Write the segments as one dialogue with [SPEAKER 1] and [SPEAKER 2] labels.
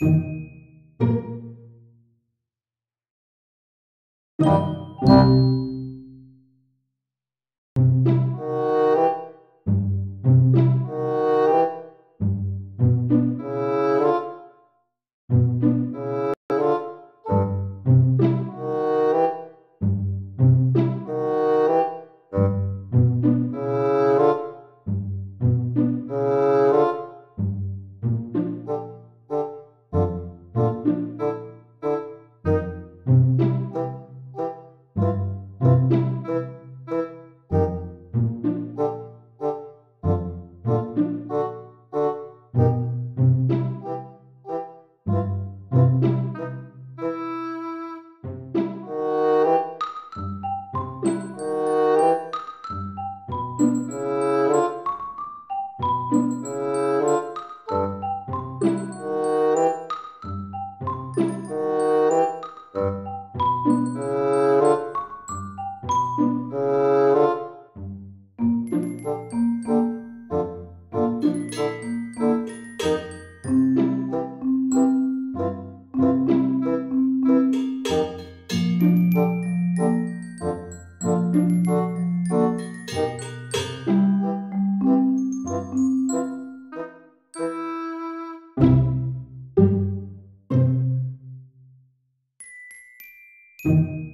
[SPEAKER 1] thank you you.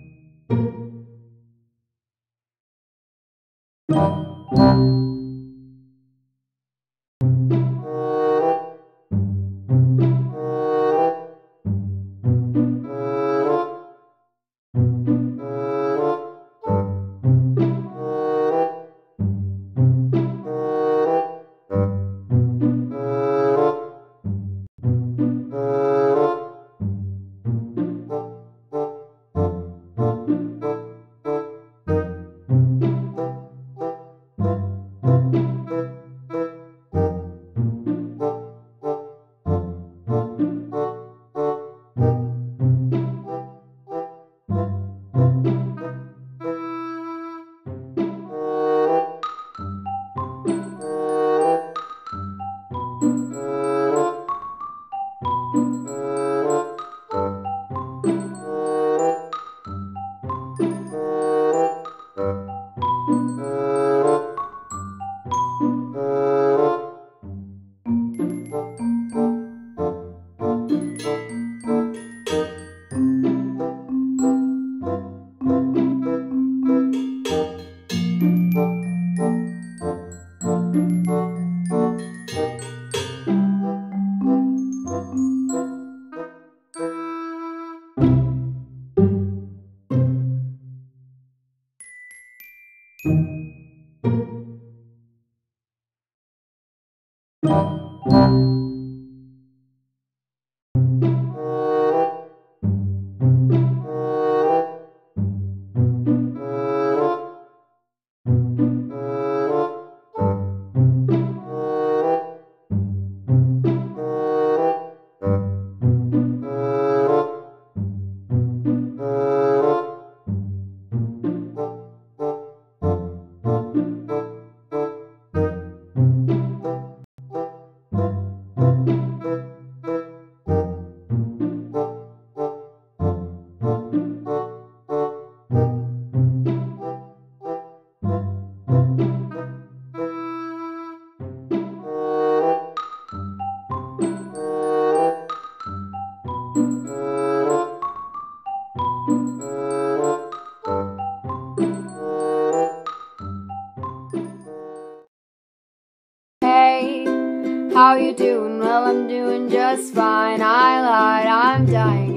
[SPEAKER 1] Hey, how you doing? Well, I'm doing just fine. I lied, I'm dying